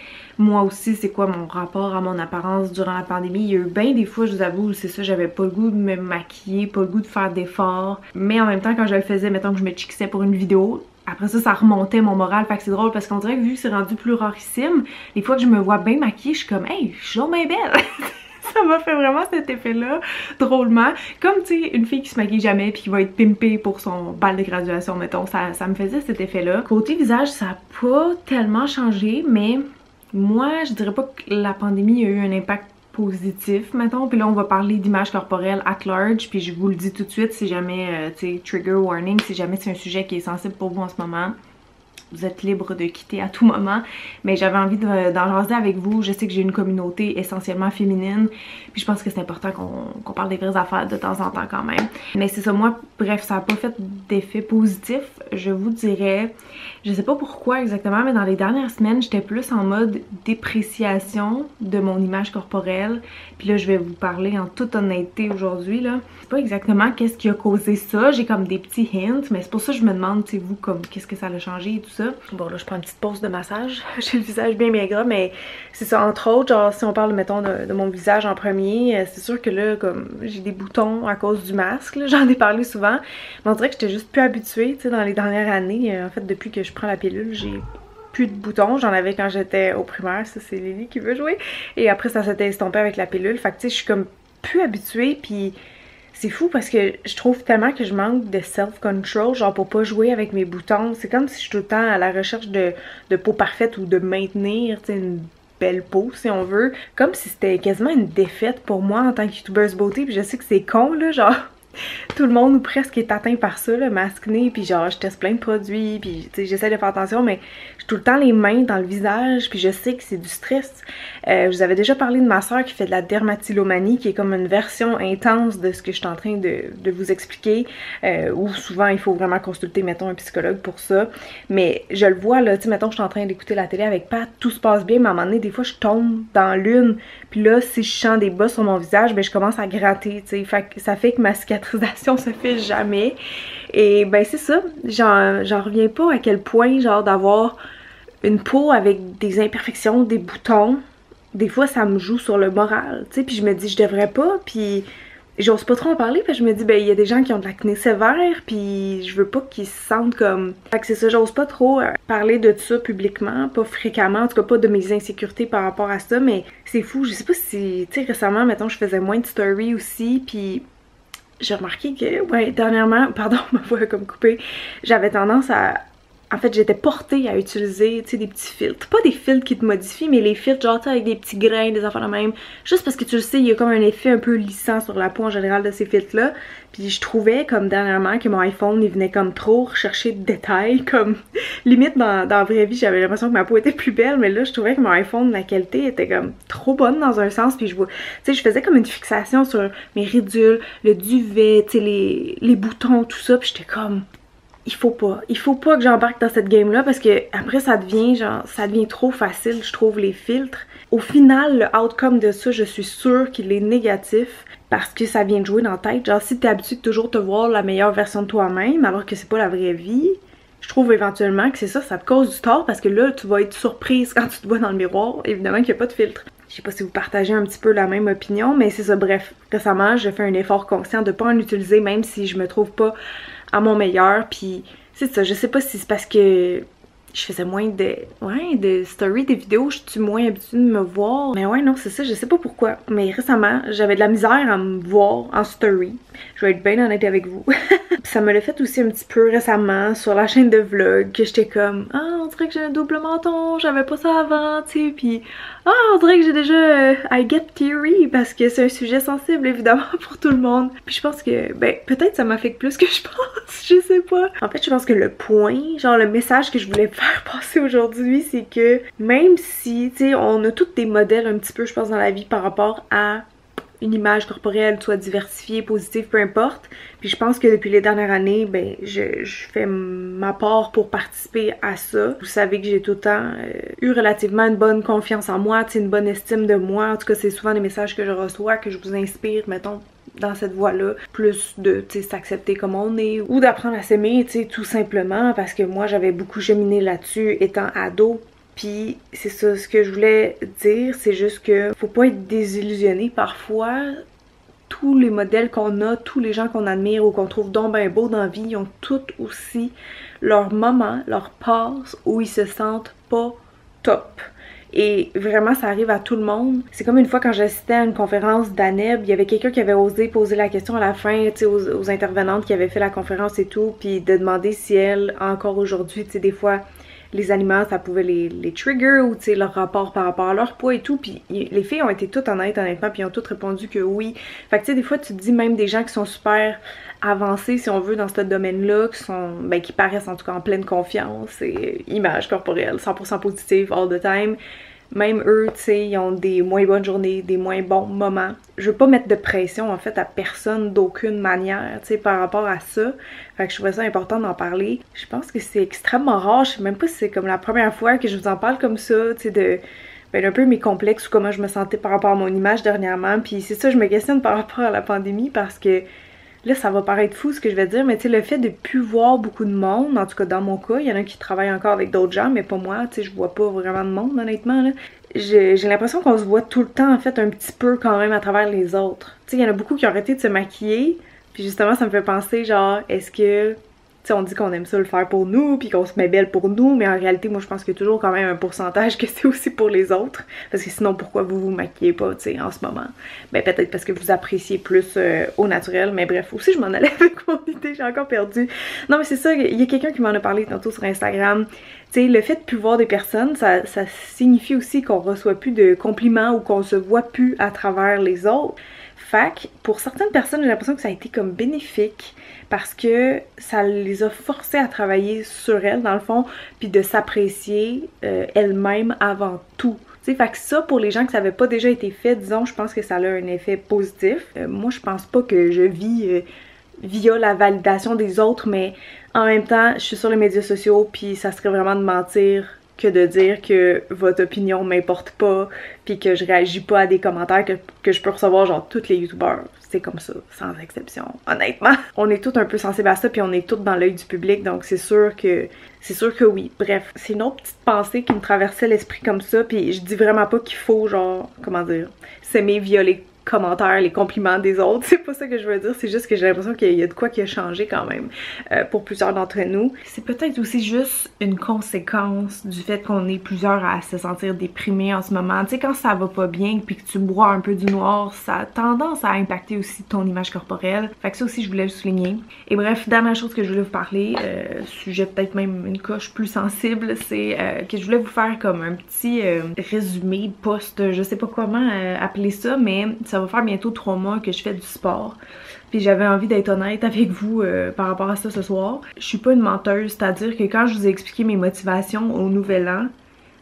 moi aussi c'est quoi mon rapport à mon apparence durant la pandémie? Il y a eu bien des fois, je vous avoue, c'est ça, j'avais pas le goût de me maquiller, pas le goût de faire d'efforts. Mais en même temps, quand je le faisais, mettons que je me chixais pour une vidéo, après ça, ça remontait mon moral. Fait que c'est drôle parce qu'on dirait que vu que c'est rendu plus rarissime, les fois que je me vois bien maquillée, je suis comme, hey, je suis bien belle! ça m'a fait vraiment cet effet-là, drôlement. Comme, tu sais, une fille qui se maquille jamais puis qui va être pimpée pour son bal de graduation, mettons, ça, ça me faisait cet effet-là. Côté visage, ça a pas tellement changé, mais moi, je dirais pas que la pandémie a eu un impact positif, mettons. Puis là, on va parler d'image corporelle at large. Puis je vous le dis tout de suite si jamais, euh, tu sais, trigger warning, si jamais c'est un sujet qui est sensible pour vous en ce moment vous êtes libre de quitter à tout moment. Mais j'avais envie d'en jaser avec vous. Je sais que j'ai une communauté essentiellement féminine. Puis je pense que c'est important qu'on parle des vraies affaires de temps en temps quand même. Mais c'est ça, moi, bref, ça n'a pas fait d'effet positif. Je vous dirais, je sais pas pourquoi exactement, mais dans les dernières semaines, j'étais plus en mode dépréciation de mon image corporelle. Puis là, je vais vous parler en toute honnêteté aujourd'hui, là. C'est pas exactement qu'est-ce qui a causé ça. J'ai comme des petits hints, mais c'est pour ça que je me demande, tu vous, comme qu'est-ce que ça a changé et tout ça. Bon là je prends une petite pause de massage. J'ai le visage bien maigre mais c'est ça entre autres genre si on parle mettons de, mon visage en premier euh, c'est sûr que là comme j'ai des boutons à cause du masque j'en ai parlé souvent mais on dirait que j'étais juste plus habituée tu sais dans les dernières années euh, en fait depuis que je prends la pilule j'ai plus de boutons. J'en avais quand j'étais au primaire. Ça, c'est Lily qui veut jouer. Et après, ça s'était estompé avec la pilule. Fait que, tu sais, je suis comme plus habituée. Puis c'est fou parce que je trouve tellement que je manque de self-control, genre pour pas jouer avec mes boutons. C'est comme si je suis tout le temps à la recherche de, peau parfaite ou de maintenir une belle peau si on veut. Comme si c'était quasiment une défaite pour moi en tant que youtubeuse beauté. Puis je sais que c'est con là, genre tout le monde ou presque est atteint par ça, le masque-nez, puis genre je teste plein de produits, puis j'essaie de faire attention, mais tout le temps les mains dans le visage, puis je sais que c'est du stress. Euh, je vous avais déjà parlé de ma soeur qui fait de la dermatillomanie, qui est comme une version intense de ce que je suis en train de, vous expliquer, euh, où souvent il faut vraiment consulter, mettons, un psychologue pour ça. Mais je le vois là, tu sais, mettons je suis en train d'écouter la télé avec Pat, tout se passe bien, mais à un moment donné, des fois je tombe dans l'une, puis là, si je sens des bas sur mon visage, ben je commence à gratter, tu sais. ça fait que ma cicatrisation se fait jamais. Et ben c'est ça, j'en reviens pas à quel point, genre, d'avoir une peau avec des imperfections, des boutons, des fois ça me joue sur le moral, tu sais, puis je me dis je devrais pas, puis j'ose pas trop en parler que je me dis ben il y a des gens qui ont de l'acné sévère puis je veux pas qu'ils se sentent comme fait que c'est ça j'ose pas trop euh, parler de ça publiquement pas fréquemment en tout cas pas de mes insécurités par rapport à ça mais c'est fou je sais pas si tu sais récemment mettons je faisais moins de stories aussi puis j'ai remarqué que ouais dernièrement pardon ma voix comme coupée j'avais tendance à en fait, j'étais portée à utiliser, tu sais, des petits filtres. Pas des filtres qui te modifient, mais les filtres, genre, avec des petits grains, des affaires de même. Juste parce que tu le sais, il y a comme un effet un peu lissant sur la peau en général de ces filtres-là. Puis je trouvais, comme dernièrement, que mon iPhone, il venait comme trop rechercher de détails. Comme, limite, dans, dans la vraie vie, j'avais l'impression que ma peau était plus belle, mais là, je trouvais que mon iPhone, la qualité était comme trop bonne dans un sens. Puis je vois, tu sais, je faisais comme une fixation sur mes ridules, le duvet, tu sais, les, les boutons, tout ça. Puis j'étais comme, il faut pas. Il faut pas que j'embarque dans cette game-là parce que après ça devient genre ça devient trop facile, je trouve, les filtres. Au final, le outcome de ça, je suis sûre qu'il est négatif parce que ça vient de jouer dans la tête. Genre si t'es habitué de toujours te voir la meilleure version de toi-même alors que c'est pas la vraie vie, je trouve éventuellement que c'est ça, ça te cause du tort parce que là, tu vas être surprise quand tu te vois dans le miroir, évidemment qu'il n'y a pas de filtre. Je sais pas si vous partagez un petit peu la même opinion, mais c'est ça. Bref, récemment, j'ai fait un effort conscient de pas en utiliser, même si je me trouve pas à mon meilleur. Puis c'est ça, je sais pas si c'est parce que je faisais moins de ouais de stories des vidéos je suis moins habituée de me voir mais ouais non c'est ça je sais pas pourquoi mais récemment j'avais de la misère à me voir en story je vais être bien honnête avec vous ça me l'a fait aussi un petit peu récemment sur la chaîne de vlog que j'étais comme ah on dirait que j'ai un double menton j'avais pas ça avant tu sais puis ah on dirait que j'ai déjà euh, I get theory parce que c'est un sujet sensible évidemment pour tout le monde. Puis je pense que ben peut-être ça m'affecte plus que je pense je sais pas. En fait je pense que le point genre le message que je voulais faire passer aujourd'hui c'est que même si tu sais on a tous des modèles un petit peu je pense dans la vie par rapport à une image corporelle soit diversifiée, positive, peu importe. Puis je pense que depuis les dernières années, ben je, fais ma part pour participer à ça. Vous savez que j'ai tout le temps euh, eu relativement une bonne confiance en moi, une bonne estime de moi. En tout cas, c'est souvent des messages que je reçois, que je vous inspire, mettons, dans cette voie-là, plus de s'accepter comme on est ou d'apprendre à s'aimer, tout simplement parce que moi j'avais beaucoup cheminé là-dessus étant ado puis c'est ça, ce que je voulais dire, c'est juste que faut pas être désillusionné. Parfois, tous les modèles qu'on a, tous les gens qu'on admire ou qu'on trouve donc bien beaux dans la vie, ils ont tous aussi leur moment, leur passe où ils se sentent pas top. Et vraiment, ça arrive à tout le monde. C'est comme une fois quand j'assistais à une conférence d'ANEB, il y avait quelqu'un qui avait osé poser la question à la fin, aux, intervenantes qui avaient fait la conférence et tout, puis de demander si elles, encore aujourd'hui, des fois, les aliments, ça pouvait les, les trigger ou leur rapport par rapport à leur poids et tout. Puis les filles ont été toutes honnêtes honnêtement puis ont toutes répondu que oui. Fait que tu sais des fois tu te dis même des gens qui sont super avancés si on veut dans ce domaine-là, qui sont ben qui paraissent en tout cas en pleine confiance et image corporelle 100% positive all the time même eux, tu sais, ils ont des moins bonnes journées, des moins bons moments. Je veux pas mettre de pression, en fait, à personne d'aucune manière, tu sais, par rapport à ça. Fait que je trouvais ça important d'en parler. Je pense que c'est extrêmement rare, je sais même pas si c'est comme la première fois que je vous en parle comme ça, tu sais, de ben, un peu mes complexes ou comment je me sentais par rapport à mon image dernièrement. Puis c'est ça, je me questionne par rapport à la pandémie parce que là, ça va paraître fou ce que je vais dire, mais tu sais, le fait de plus voir beaucoup de monde, en tout cas dans mon cas, il y en a qui travaillent encore avec d'autres gens, mais pas moi, tu sais, je vois pas vraiment de monde, honnêtement, là. J'ai l'impression qu'on se voit tout le temps, en fait, un petit peu quand même à travers les autres. Tu sais, il y en a beaucoup qui ont arrêté de se maquiller, puis justement, ça me fait penser, genre, est-ce que sais, on dit qu'on aime ça le faire pour nous, puis qu'on se met belle pour nous, mais en réalité, moi, je pense qu'il y a toujours quand même un pourcentage que c'est aussi pour les autres. Parce que sinon, pourquoi vous vous maquillez pas, en ce moment? Ben, peut-être parce que vous appréciez plus euh, au naturel, mais bref, aussi, je m'en allais avec mon idée, j'ai encore perdu. Non, mais c'est ça, il y a quelqu'un qui m'en a parlé tantôt sur Instagram. Tu le fait de plus voir des personnes, ça, ça signifie aussi qu'on reçoit plus de compliments ou qu'on se voit plus à travers les autres. Fac, pour certaines personnes, j'ai l'impression que ça a été comme bénéfique parce que ça les a forcés à travailler sur elles, dans le fond, puis de s'apprécier euh, elles-mêmes avant tout. sais, fait que ça, pour les gens que ça n'avait pas déjà été fait, disons, je pense que ça a un effet positif. Euh, moi, je pense pas que je vis euh, via la validation des autres, mais en même temps, je suis sur les médias sociaux, puis ça serait vraiment de mentir que de dire que votre opinion m'importe pas, puis que je réagis pas à des commentaires que, je peux recevoir, genre, tous les youtubeurs. C'est comme ça, sans exception, honnêtement. On est tous un peu sensibles à ça, puis on est tous dans l'œil du public, donc c'est sûr que c'est sûr que oui. Bref, c'est une autre petite pensée qui me traversait l'esprit comme ça, puis je dis vraiment pas qu'il faut, genre, comment dire, s'aimer violer commentaires, les compliments des autres. C'est pas ça que je veux dire, c'est juste que j'ai l'impression qu'il y a de quoi qui a changé quand même euh, pour plusieurs d'entre nous. C'est peut-être aussi juste une conséquence du fait qu'on est plusieurs à se sentir déprimés en ce moment. Tu sais, quand ça va pas bien puis que tu bois un peu du noir, ça a tendance à impacter aussi ton image corporelle. Fait que ça aussi, je voulais le souligner. Et bref, dernière chose que je voulais vous parler, euh, sujet peut-être même une coche plus sensible, c'est euh, que je voulais vous faire comme un petit résumé de post, je sais pas comment appeler ça, mais ça va faire bientôt trois mois que je fais du sport. Puis j'avais envie d'être honnête avec vous euh, par rapport à ça ce soir. Je suis pas une menteuse, c'est-à-dire que quand je vous ai expliqué mes motivations au nouvel an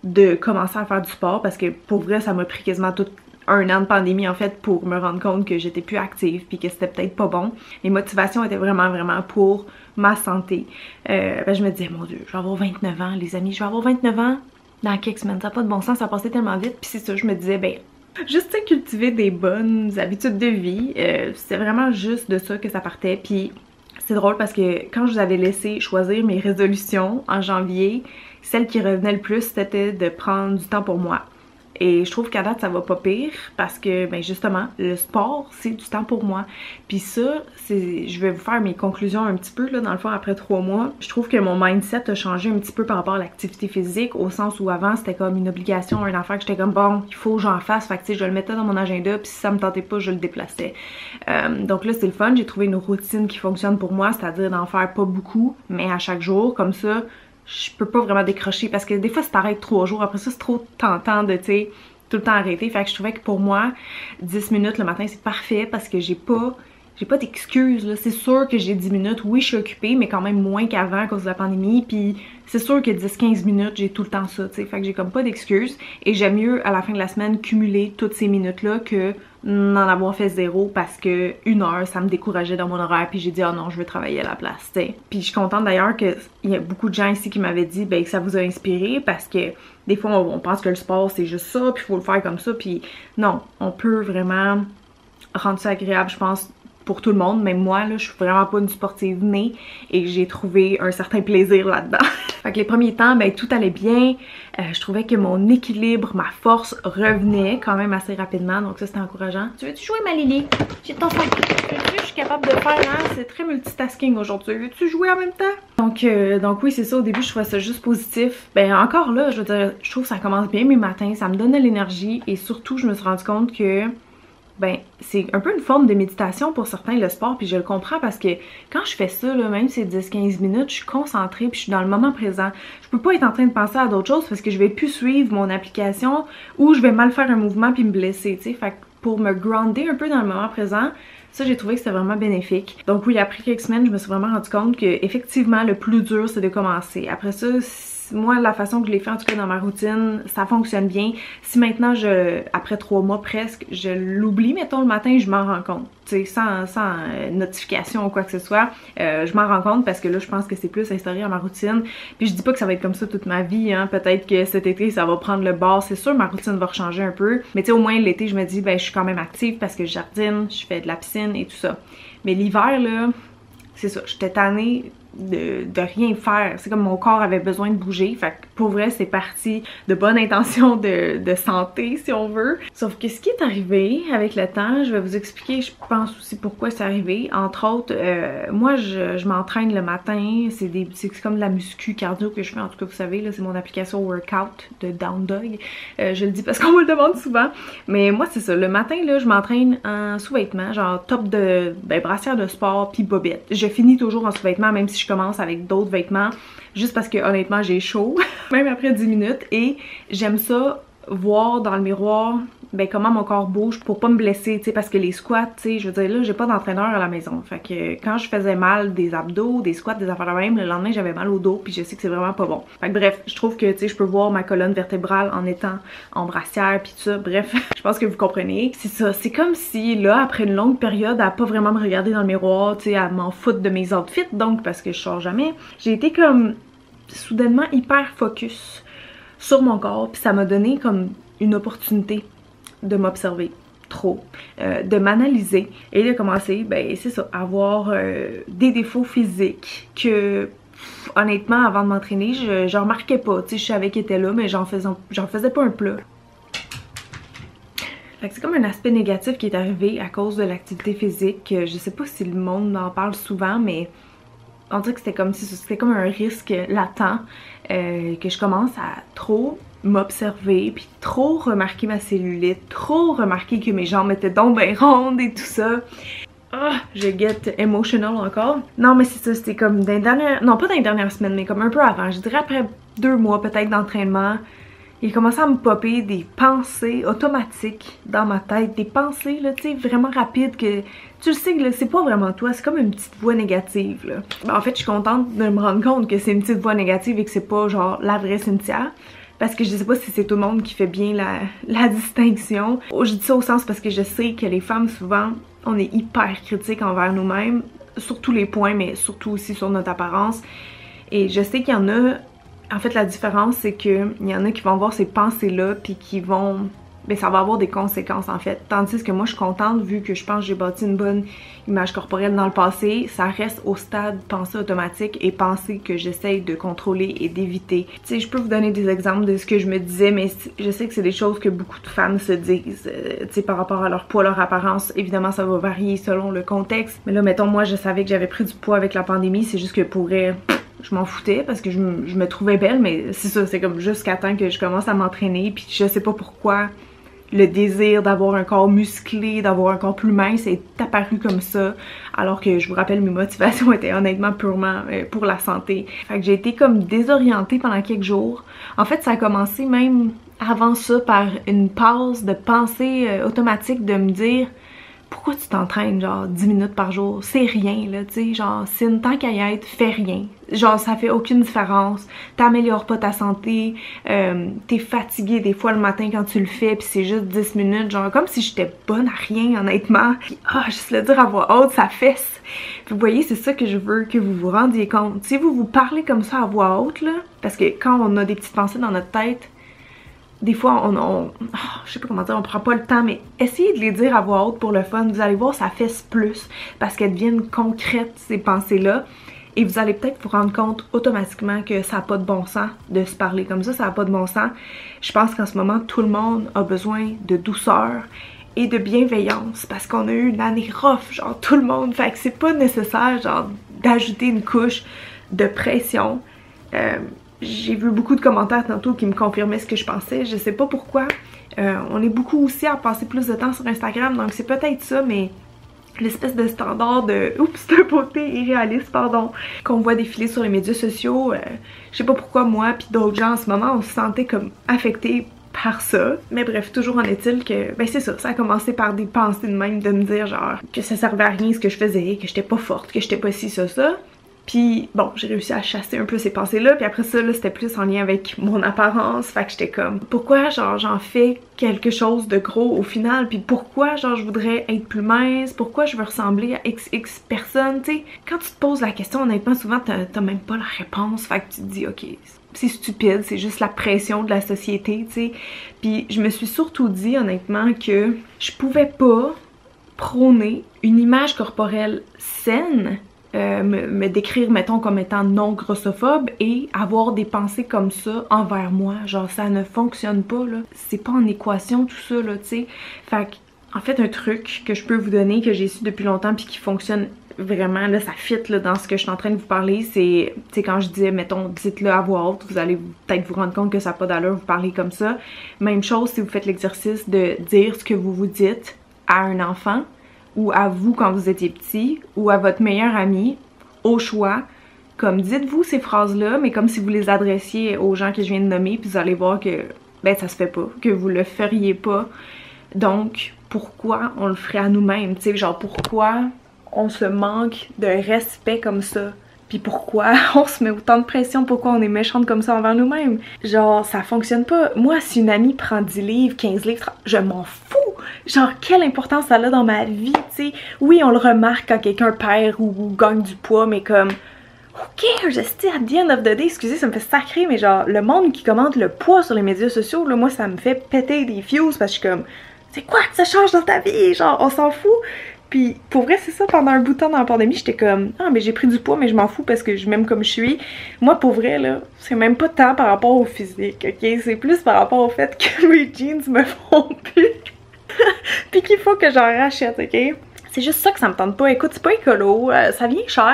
de commencer à faire du sport, parce que pour vrai ça m'a pris quasiment tout un an de pandémie en fait pour me rendre compte que j'étais plus active puis que c'était peut-être pas bon. Mes motivations étaient vraiment vraiment pour ma santé. Euh, ben, je me disais mon dieu, je vais avoir 29 ans les amis, je vais avoir 29 ans dans quelques semaines, ça n'a pas de bon sens, ça passait tellement vite puis c'est ça, je me disais ben juste cultiver des bonnes habitudes de vie. Euh, c'est vraiment juste de ça que ça partait. Puis c'est drôle parce que quand je vous avais laissé choisir mes résolutions en janvier, celle qui revenait le plus, c'était de prendre du temps pour moi. Et je trouve qu'à date, ça va pas pire parce que, ben justement, le sport, c'est du temps pour moi. Puis ça, je vais vous faire mes conclusions un petit peu, là, dans le fond, après trois mois. Je trouve que mon mindset a changé un petit peu par rapport à l'activité physique, au sens où avant, c'était comme une obligation, un affaire que j'étais comme, bon, il faut que j'en fasse. Fait que, tu sais, je le mettais dans mon agenda, puis si ça me tentait pas, je le déplaçais. Euh, donc là, c'est le fun. J'ai trouvé une routine qui fonctionne pour moi, c'est-à-dire d'en faire pas beaucoup, mais à chaque jour. Comme ça, je peux pas vraiment décrocher parce que des fois, si t'arrêtes trois jours, après ça, c'est trop tentant de, tout le temps arrêter. Fait que je trouvais que pour moi, 10 minutes le matin, c'est parfait parce que j'ai pas j'ai pas d'excuses C'est sûr que j'ai 10 minutes, oui je suis occupée, mais quand même moins qu'avant à cause de la pandémie. Puis c'est sûr que 10-15 minutes, j'ai tout le temps ça, tu. Fait que j'ai comme pas d'excuses. Et j'aime mieux à la fin de la semaine cumuler toutes ces minutes-là que n'en avoir fait zéro parce que une heure, ça me décourageait dans mon horaire. Puis j'ai dit, oh non, je veux travailler à la place, tu sais. Puis je suis contente d'ailleurs qu'il y a beaucoup de gens ici qui m'avaient dit ben, que ça vous a inspiré parce que des fois on, pense que le sport c'est juste ça, puis faut le faire comme ça. Puis non, on peut vraiment rendre ça agréable, je pense, pour tout le monde, même moi, là, je suis vraiment pas une sportive née et j'ai trouvé un certain plaisir là-dedans. fait que les premiers temps, ben tout allait bien. Euh, je trouvais que mon équilibre, ma force revenait quand même assez rapidement, donc ça c'était encourageant. Tu veux-tu jouer ma Lily? J'ai ton sac. Je suis capable de faire, hein? C'est très multitasking aujourd'hui. Veux-tu jouer en même temps? Donc, euh, donc oui, c'est ça. Au début, je trouvais ça juste positif. Ben encore là, je veux dire, je trouve que ça commence bien mes matins. Ça me donne de l'énergie et surtout, je me suis rendu compte que ben c'est un peu une forme de méditation pour certains le sport puis je le comprends parce que quand je fais ça même si c'est 10-15 minutes, je suis concentrée puis je suis dans le moment présent. Je peux pas être en train de penser à d'autres choses parce que je vais plus suivre mon application ou je vais mal faire un mouvement puis me blesser, tu sais. Fait pour me grounder un peu dans le moment présent, ça, j'ai trouvé que c'était vraiment bénéfique. Donc oui, après quelques semaines, je me suis vraiment rendu compte que effectivement, le plus dur, c'est de commencer. Après ça, moi, la façon que je l'ai fait, en tout cas dans ma routine, ça fonctionne bien. Si maintenant, je, après trois mois presque, je l'oublie, mettons, le matin, je m'en rends compte. Tu sais, sans, sans euh, notification ou quoi que ce soit, euh, je m'en rends compte parce que là, je pense que c'est plus instauré dans ma routine. Puis je dis pas que ça va être comme ça toute ma vie, hein. Peut-être que cet été, ça va prendre le bord. C'est sûr, ma routine va changer un peu. Mais tu sais, au moins, l'été, je me dis, ben, je suis quand même active parce que je jardine, je fais de la piscine et tout ça. Mais l'hiver, là, c'est ça, j'étais tannée de, rien faire. C'est comme mon corps avait besoin de bouger. Fait que pour vrai, c'est parti de bonne intention de, santé, si on veut. Sauf que ce qui est arrivé avec le temps, je vais vous expliquer, je pense aussi pourquoi c'est arrivé. Entre autres, euh, moi, je, je m'entraîne le matin. C'est comme de la muscu cardio que je fais. En tout cas, vous savez, c'est mon application workout de Down Dog. Euh, je le dis parce qu'on me le demande souvent. Mais moi, c'est ça. Le matin, là, je m'entraîne en sous-vêtements, genre top de ben, brassière de sport puis bobette. Je finis toujours en sous-vêtements, même si je commence avec d'autres vêtements juste parce que honnêtement j'ai chaud même après 10 minutes et j'aime ça voir dans le miroir ben comment mon corps bouge pour pas me blesser, tu sais, parce que les squats, tu sais, je veux dire, là, j'ai pas d'entraîneur à la maison. Fait que quand je faisais mal des abdos, des squats, des affaires de même, le lendemain, j'avais mal au dos, puis je sais que c'est vraiment pas bon. Fait que bref, je trouve que, tu sais, je peux voir ma colonne vertébrale en étant en brassière, puis tout ça. Bref, je pense que vous comprenez. C'est ça, c'est comme si, là, après une longue période, à pas vraiment me regarder dans le miroir, tu sais, à m'en foutre de mes outfits, donc, parce que je sors jamais, j'ai été comme soudainement hyper focus sur mon corps, puis ça m'a donné comme une opportunité de m'observer trop, euh, de m'analyser et de commencer, ben c'est ça, à avoir euh, des défauts physiques que honnêtement avant de m'entraîner, je, je remarquais pas, tu sais, je savais qu'ils étaient là, mais j'en faisais, faisais pas un plat. c'est comme un aspect négatif qui est arrivé à cause de l'activité physique. Je sais pas si le monde en parle souvent, mais on dirait que c'était comme si c'était comme un risque latent euh, que je commence à trop m'observer, puis trop remarquer ma cellulite, trop remarquer que mes jambes étaient donc bien rondes et tout ça. Ah, je get emotional encore. Non, mais c'est ça, c'était comme dans les. Non, pas dans les dernières semaines, mais comme un peu avant. Je dirais après deux mois peut-être d'entraînement il commençait à me popper des pensées automatiques dans ma tête, des pensées là, tu sais, vraiment rapides que tu le sais que c'est pas vraiment toi, c'est comme une petite voix négative là. Ben, en fait, je suis contente de me rendre compte que c'est une petite voix négative et que c'est pas genre la vraie Cynthia. Parce que je sais pas si c'est tout le monde qui fait bien la, distinction. Oh, je dis ça au sens parce que je sais que les femmes, souvent, on est hyper critiques envers nous-mêmes, sur tous les points, mais surtout aussi sur notre apparence. Et je sais qu'il y en a en fait, la différence, c'est qu'il y en a qui vont voir ces pensées-là, puis qui vont... Ben, ça va avoir des conséquences, en fait. Tandis que moi, je suis contente, vu que je pense que j'ai bâti une bonne image corporelle dans le passé, ça reste au stade pensée automatique et pensée que j'essaye de contrôler et d'éviter. Tu sais, je peux vous donner des exemples de ce que je me disais, mais je sais que c'est des choses que beaucoup de femmes se disent, euh, tu sais, par rapport à leur poids, leur apparence. Évidemment, ça va varier selon le contexte. Mais là, mettons, moi, je savais que j'avais pris du poids avec la pandémie, c'est juste que pour je m'en foutais parce que je, me trouvais belle, mais c'est ça, c'est comme jusqu'à temps que je commence à m'entraîner, puis je sais pas pourquoi le désir d'avoir un corps musclé, d'avoir un corps plus mince est apparu comme ça, alors que je vous rappelle mes motivations étaient honnêtement purement euh, pour la santé. Fait que j'ai été comme désorientée pendant quelques jours. En fait, ça a commencé même avant ça par une pause de pensée euh, automatique de me dire pourquoi tu t'entraînes genre 10 minutes par jour? C'est rien là, tu sais, genre c'est une tant qu'à y être, fais rien. Genre ça fait aucune différence, t'améliores pas ta santé, euh, t'es fatigué des fois le matin quand tu le fais puis c'est juste 10 minutes, genre comme si j'étais bonne à rien honnêtement. Ah, juste le dire à voix haute, ça fesse. vous voyez, c'est ça que je veux que vous vous rendiez compte. Si vous vous parlez comme ça à voix haute là, parce que quand on a des petites pensées dans notre tête, des fois, on, on ah, je sais pas comment dire, on prend pas le temps, mais essayez de les dire à voix haute pour le fun. Vous allez voir, ça fesse plus parce qu'elles deviennent concrètes, ces pensées-là. Et vous allez peut-être vous rendre compte automatiquement que ça n'a pas de bon sens de se parler comme ça, ça n'a pas de bon sens. Je pense qu'en ce moment, tout le monde a besoin de douceur et de bienveillance parce qu'on a eu une année rough, genre tout le monde. Fait que c'est pas nécessaire, genre, d'ajouter une couche de pression. Euh, j'ai vu beaucoup de commentaires tantôt qui me confirmaient ce que je pensais. Je sais pas pourquoi. Euh, on est beaucoup aussi à passer plus de temps sur Instagram, donc c'est peut-être ça, mais l'espèce de standard de oups de beauté irréaliste pardon qu'on voit défiler sur les médias sociaux euh, je sais pas pourquoi moi puis d'autres gens en ce moment on se sentait comme affectés par ça mais bref toujours en est-il que ben c'est ça ça a commencé par des pensées de même de me dire genre que ça servait à rien ce que je faisais que j'étais pas forte que j'étais pas ci ça ça puis bon, j'ai réussi à chasser un peu ces pensées-là. Puis après ça, c'était plus en lien avec mon apparence. Fait que j'étais comme, pourquoi genre j'en fais quelque chose de gros au final? Puis pourquoi genre je voudrais être plus mince? Pourquoi je veux ressembler à XX personne? Tu sais, quand tu te poses la question, honnêtement, souvent t'as même pas la réponse. Fait que tu te dis, ok, c'est stupide, c'est juste la pression de la société, tu sais? Puis je me suis surtout dit honnêtement que je pouvais pas prôner une image corporelle saine euh, me, décrire, mettons, comme étant non grossophobe et avoir des pensées comme ça envers moi. Genre, ça ne fonctionne pas, là. C'est pas en équation, tout ça, là, tu sais. Fait en fait, un truc que je peux vous donner, que j'ai su depuis longtemps puis qui fonctionne vraiment, là, ça fit là, dans ce que je suis en train de vous parler, c'est, tu sais, quand je disais, mettons, dites-le à voix haute, vous allez peut-être vous rendre compte que ça n'a pas d'allure vous parler comme ça. Même chose si vous faites l'exercice de dire ce que vous vous dites à un enfant, ou à vous quand vous étiez petit ou à votre meilleur ami au choix. Comme dites-vous ces phrases-là, mais comme si vous les adressiez aux gens que je viens de nommer, puis vous allez voir que ben ça se fait pas, que vous le feriez pas Donc, pourquoi on le ferait à nous-mêmes? Tu sais, genre, pourquoi on se manque de respect comme ça? Puis pourquoi on se met autant de pression? Pourquoi on est méchante comme ça envers nous-mêmes? Genre, ça fonctionne pas. Moi, si une amie prend 10 livres, 15 livres, je m'en fous! Genre, quelle importance ça a dans ma vie, tu sais? Oui, on le remarque quand quelqu'un perd ou, gagne du poids, mais comme... Ok, je sais, at the end of the day, excusez, ça me fait sacrer, mais genre, le monde qui commente le poids sur les médias sociaux, là, moi, ça me fait péter des fuses parce que je suis comme, c'est quoi que ça change dans ta vie? Genre, on s'en fout. Puis pour vrai, c'est ça, pendant un bout de temps dans la pandémie, j'étais comme Ah, mais j'ai pris du poids, mais je m'en fous parce que je m'aime comme je suis. Moi, pour vrai, là, c'est même pas tant par rapport au physique, ok? C'est plus par rapport au fait que mes jeans me font plus. Puis qu'il faut que j'en rachète, ok? C'est juste ça que ça me tente pas. Écoute, c'est pas écolo, euh, ça vient cher.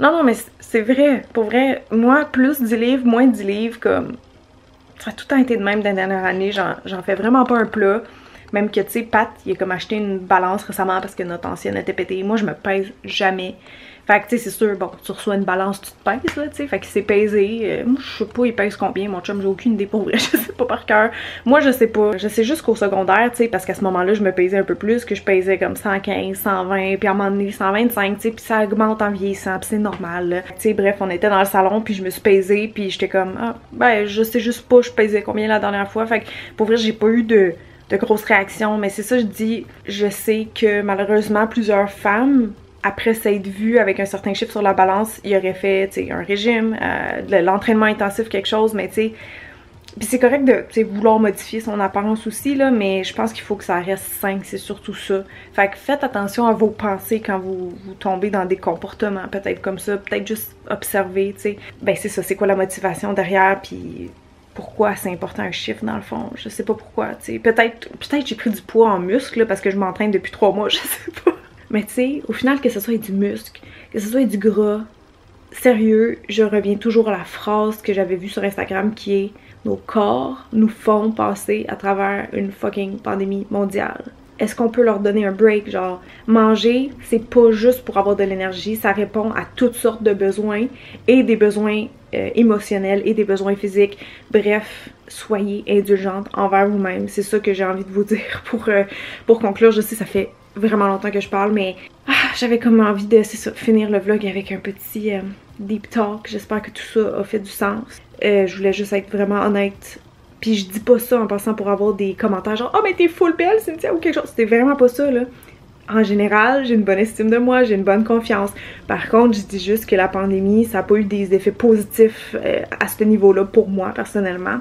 Non, non, mais c'est vrai. Pour vrai, moi, plus 10 livres, moins 10 livres, comme. Ça a tout le été de même dans la dernière année. J'en fais vraiment pas un plat. Même que, tu sais, Pat, il a comme acheté une balance récemment parce que notre ancienne était pétée. Moi, je me pèse jamais. Fait que, tu sais, c'est sûr, bon, tu reçois une balance, tu te pèses, là, tu sais. Fait que c'est pesé. Euh, je sais pas, il pèse combien, mon chum, j'ai aucune idée pour vrai, je sais pas par cœur. Moi, je sais pas. Je sais juste qu'au secondaire, tu sais, parce qu'à ce moment-là, je me pesais un peu plus, que je pesais comme 115, 120, puis à un moment donné, 125, tu sais, puis ça augmente en vieillissant, puis c'est normal, Tu sais, bref, on était dans le salon, puis je me suis pesée, puis j'étais comme, ah, ben, je sais juste pas, je pesais combien la dernière fois. Fait que, pour vrai, j'ai pas eu de de grosses réactions. Mais c'est ça, je dis, je sais que malheureusement, plusieurs femmes, après s'être vues avec un certain chiffre sur la balance, ils auraient fait un régime, euh, l'entraînement intensif, quelque chose, mais tu sais. Puis c'est correct de vouloir modifier son apparence aussi, là, mais je pense qu'il faut que ça reste sain, c'est surtout ça. Faites attention à vos pensées quand vous, vous tombez dans des comportements peut-être comme ça, peut-être juste observer, tu. Ben c'est ça, c'est quoi la motivation derrière, puis pourquoi c'est important un chiffre dans le fond. Je sais pas pourquoi. Peut-être peut-être j'ai pris du poids en muscle parce que je m'entraîne depuis trois mois, je sais pas. Mais tu sais, au final, que ce soit du muscle, que ce soit du gras, sérieux, je reviens toujours à la phrase que j'avais vue sur Instagram qui est nos corps nous font passer à travers une fucking pandémie mondiale. Est-ce qu'on peut leur donner un break? Genre, manger, c'est pas juste pour avoir de l'énergie, ça répond à toutes sortes de besoins et des besoins euh, émotionnels et des besoins physiques. Bref, soyez indulgente envers vous-même. C'est ça que j'ai envie de vous dire pour, euh, pour conclure. Je sais, ça fait vraiment longtemps que je parle, mais ah, j'avais comme envie de finir le vlog avec un petit euh, deep talk. J'espère que tout ça a fait du sens. je voulais juste être vraiment honnête puis je dis pas ça en passant pour avoir des commentaires genre « Oh mais t'es full belle Cynthia » ou quelque chose. C'était vraiment pas ça là. En général, j'ai une bonne estime de moi, j'ai une bonne confiance. Par contre, je dis juste que la pandémie, ça a pas eu des effets positifs euh, à ce niveau-là pour moi personnellement.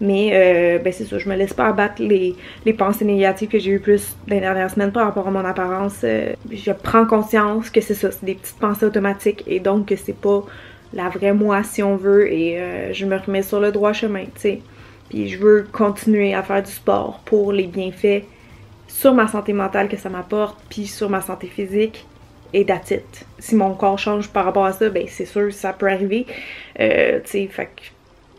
Mais euh, ben c'est ça, je me laisse pas abattre les, les pensées négatives que j'ai eues plus dans les dernières semaines par rapport à mon apparence. Euh, je prends conscience que c'est ça, c'est des petites pensées automatiques et donc que c'est pas la vraie moi si on veut et je me remets sur le droit chemin, tu sais. Puis je veux continuer à faire du sport pour les bienfaits sur ma santé mentale que ça m'apporte, puis sur ma santé physique et that's Si mon corps change par rapport à ça, ben c'est sûr ça peut arriver. Euh, fait que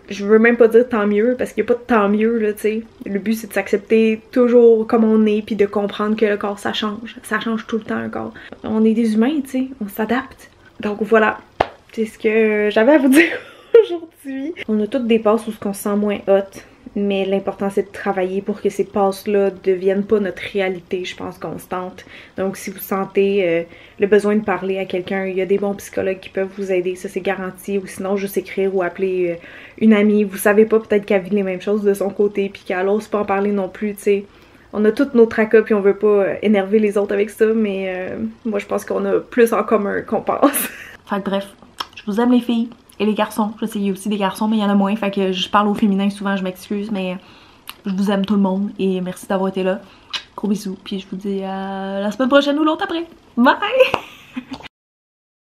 je veux même pas dire tant mieux parce qu'il n'y a pas de tant mieux là, tu sais. Le but c'est de s'accepter toujours comme on est puis de comprendre que le corps ça change, ça change tout le temps un corps. On est des humains, tu sais, on s'adapte. Donc voilà, c'est ce que j'avais à vous dire aujourd'hui. On a toutes des passes où on se sent moins hot, mais l'important c'est de travailler pour que ces passes-là deviennent pas notre réalité, je pense, constante. Donc si vous sentez euh, le besoin de parler à quelqu'un, il y a des bons psychologues qui peuvent vous aider, ça c'est garanti, ou sinon juste écrire ou appeler euh, une amie. Vous savez pas peut-être qu'elle vit les mêmes choses de son côté, puis qu'elle ose pas en parler non plus, tu sais. On a toutes nos tracas puis on veut pas euh, énerver les autres avec ça, mais moi je pense qu'on a plus en commun qu'on pense. Fait bref, je vous aime les filles et les garçons. Je sais, il y a aussi des garçons, mais il y en a moins. Fait que je parle au féminin souvent, je m'excuse, mais je vous aime tout le monde et merci d'avoir été là. Gros bisous. Puis je vous dis à la semaine prochaine ou l'autre après. Bye!